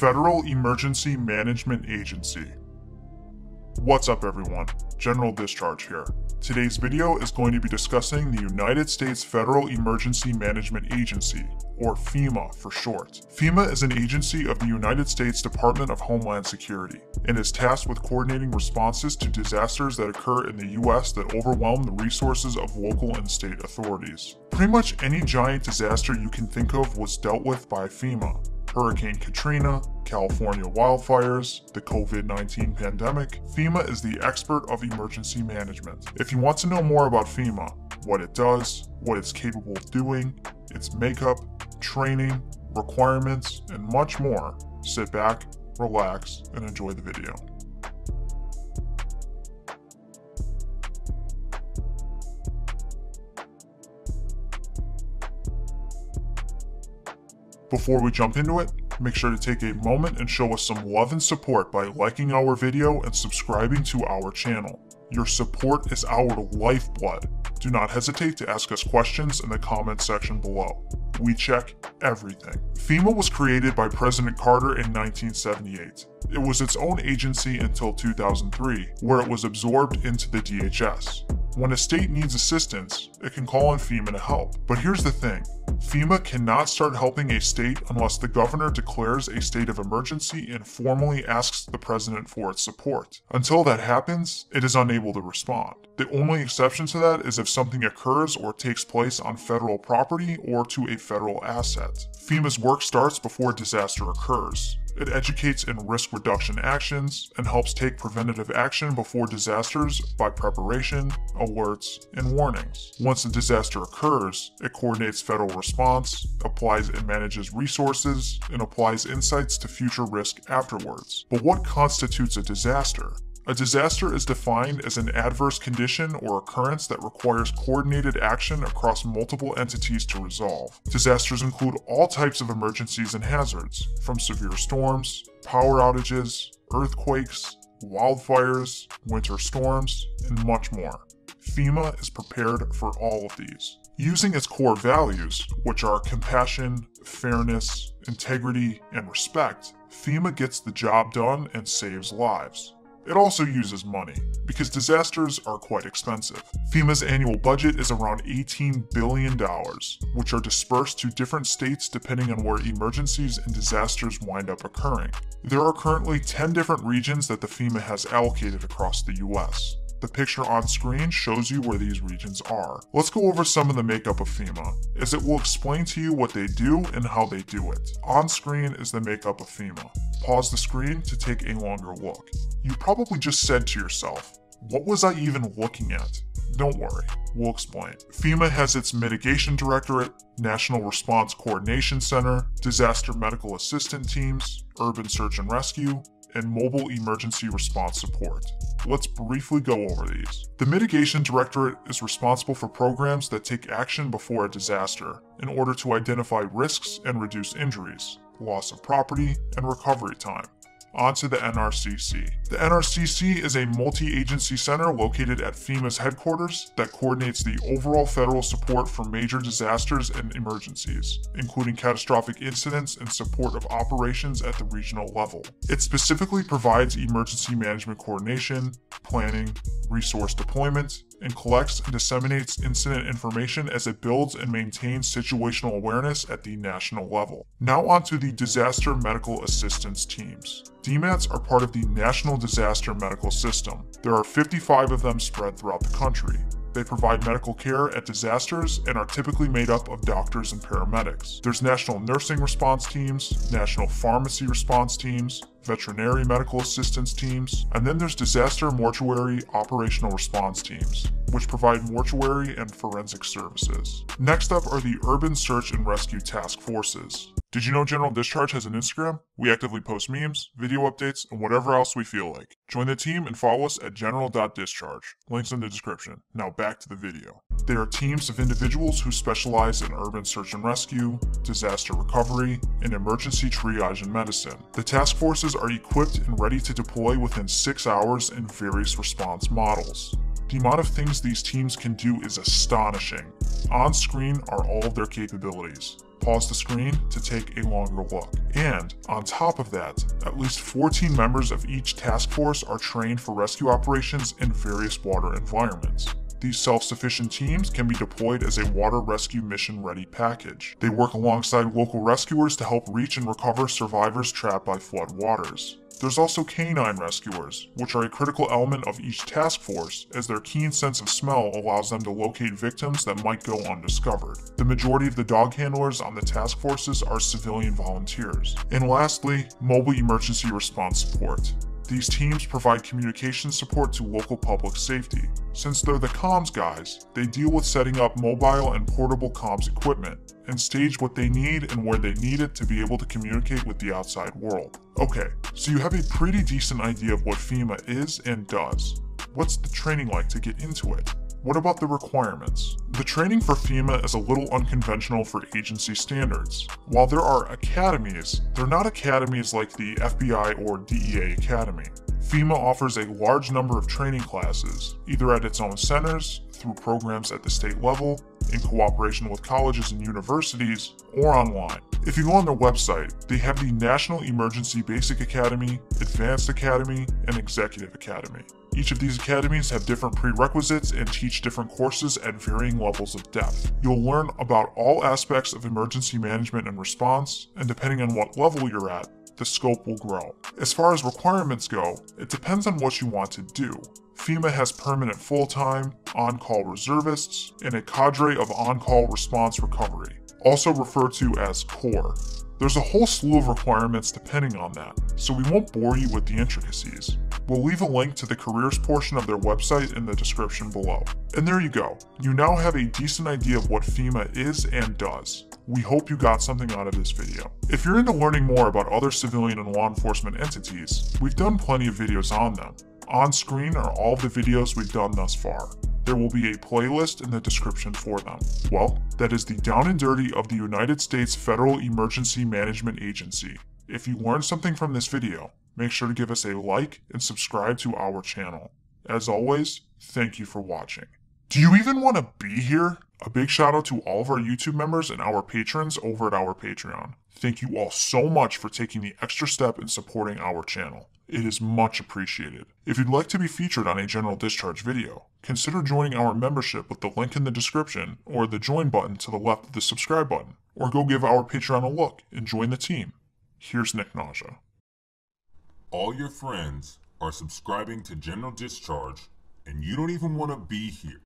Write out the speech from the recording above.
Federal Emergency Management Agency. What's up everyone, General Discharge here. Today's video is going to be discussing the United States Federal Emergency Management Agency, or FEMA for short. FEMA is an agency of the United States Department of Homeland Security, and is tasked with coordinating responses to disasters that occur in the US that overwhelm the resources of local and state authorities. Pretty much any giant disaster you can think of was dealt with by FEMA, Hurricane Katrina, California wildfires, the COVID 19 pandemic, FEMA is the expert of emergency management. If you want to know more about FEMA, what it does, what it's capable of doing, its makeup, training, requirements, and much more, sit back, relax, and enjoy the video. Before we jump into it, make sure to take a moment and show us some love and support by liking our video and subscribing to our channel. Your support is our lifeblood. Do not hesitate to ask us questions in the comment section below. We check everything. FEMA was created by President Carter in 1978. It was its own agency until 2003, where it was absorbed into the DHS. When a state needs assistance, it can call on FEMA to help. But here's the thing, FEMA cannot start helping a state unless the governor declares a state of emergency and formally asks the president for its support. Until that happens, it is unable to respond. The only exception to that is if something occurs or takes place on federal property or to a federal asset. FEMA's work starts before disaster occurs. It educates in risk reduction actions and helps take preventative action before disasters by preparation, alerts, and warnings. Once a disaster occurs, it coordinates federal response, applies and manages resources, and applies insights to future risk afterwards. But what constitutes a disaster? A disaster is defined as an adverse condition or occurrence that requires coordinated action across multiple entities to resolve. Disasters include all types of emergencies and hazards, from severe storms, power outages, earthquakes, wildfires, winter storms, and much more. FEMA is prepared for all of these. Using its core values, which are compassion, fairness, integrity, and respect, FEMA gets the job done and saves lives. It also uses money, because disasters are quite expensive. FEMA's annual budget is around $18 billion, which are dispersed to different states depending on where emergencies and disasters wind up occurring. There are currently 10 different regions that the FEMA has allocated across the US. The picture on screen shows you where these regions are. Let's go over some of the makeup of FEMA, as it will explain to you what they do and how they do it. On screen is the makeup of FEMA. Pause the screen to take a longer look. You probably just said to yourself, what was I even looking at? Don't worry, we'll explain. FEMA has its Mitigation Directorate, National Response Coordination Center, Disaster Medical Assistant Teams, Urban Search and Rescue, and Mobile Emergency Response Support. Let's briefly go over these. The Mitigation Directorate is responsible for programs that take action before a disaster in order to identify risks and reduce injuries, loss of property, and recovery time onto the NRCC. The NRCC is a multi-agency center located at FEMA's headquarters that coordinates the overall federal support for major disasters and emergencies, including catastrophic incidents and support of operations at the regional level. It specifically provides emergency management coordination, planning, resource deployment, and collects and disseminates incident information as it builds and maintains situational awareness at the national level. Now onto the disaster medical assistance teams. DMATs are part of the National Disaster Medical System. There are 55 of them spread throughout the country. They provide medical care at disasters and are typically made up of doctors and paramedics. There's national nursing response teams, national pharmacy response teams, veterinary medical assistance teams, and then there's disaster mortuary operational response teams, which provide mortuary and forensic services. Next up are the Urban Search and Rescue Task Forces. Did you know General Discharge has an Instagram? We actively post memes, video updates, and whatever else we feel like. Join the team and follow us at general.discharge. Links in the description. Now back to the video. They are teams of individuals who specialize in urban search and rescue, disaster recovery, and emergency triage and medicine. The task forces are equipped and ready to deploy within 6 hours in various response models. The amount of things these teams can do is astonishing. On screen are all of their capabilities. Pause the screen to take a longer look. And, on top of that, at least 14 members of each task force are trained for rescue operations in various water environments. These self-sufficient teams can be deployed as a water rescue mission ready package. They work alongside local rescuers to help reach and recover survivors trapped by flood waters. There's also canine rescuers, which are a critical element of each task force, as their keen sense of smell allows them to locate victims that might go undiscovered. The majority of the dog handlers on the task forces are civilian volunteers. And lastly, mobile emergency response support. These teams provide communication support to local public safety. Since they're the comms guys, they deal with setting up mobile and portable comms equipment, and stage what they need and where they need it to be able to communicate with the outside world. Okay, so you have a pretty decent idea of what FEMA is and does. What's the training like to get into it? What about the requirements? The training for FEMA is a little unconventional for agency standards. While there are academies, they're not academies like the FBI or DEA Academy. FEMA offers a large number of training classes, either at its own centers, through programs at the state level, in cooperation with colleges and universities, or online. If you go on their website, they have the National Emergency Basic Academy, Advanced Academy, and Executive Academy. Each of these academies have different prerequisites and teach different courses at varying levels of depth. You'll learn about all aspects of emergency management and response, and depending on what level you're at, the scope will grow. As far as requirements go, it depends on what you want to do. FEMA has permanent full-time, on-call reservists, and a cadre of on-call response recovery, also referred to as CORE. There's a whole slew of requirements depending on that, so we won't bore you with the intricacies. We'll leave a link to the careers portion of their website in the description below. And there you go, you now have a decent idea of what FEMA is and does. We hope you got something out of this video. If you're into learning more about other civilian and law enforcement entities, we've done plenty of videos on them. On screen are all the videos we've done thus far. There will be a playlist in the description for them. Well, that is the down and dirty of the United States Federal Emergency Management Agency. If you learned something from this video, make sure to give us a like and subscribe to our channel. As always, thank you for watching. Do you even want to be here? A big shout out to all of our YouTube members and our patrons over at our Patreon. Thank you all so much for taking the extra step in supporting our channel. It is much appreciated. If you'd like to be featured on a general discharge video, consider joining our membership with the link in the description or the join button to the left of the subscribe button, or go give our Patreon a look and join the team. Here's Nick Nausea. All your friends are subscribing to General Discharge, and you don't even want to be here.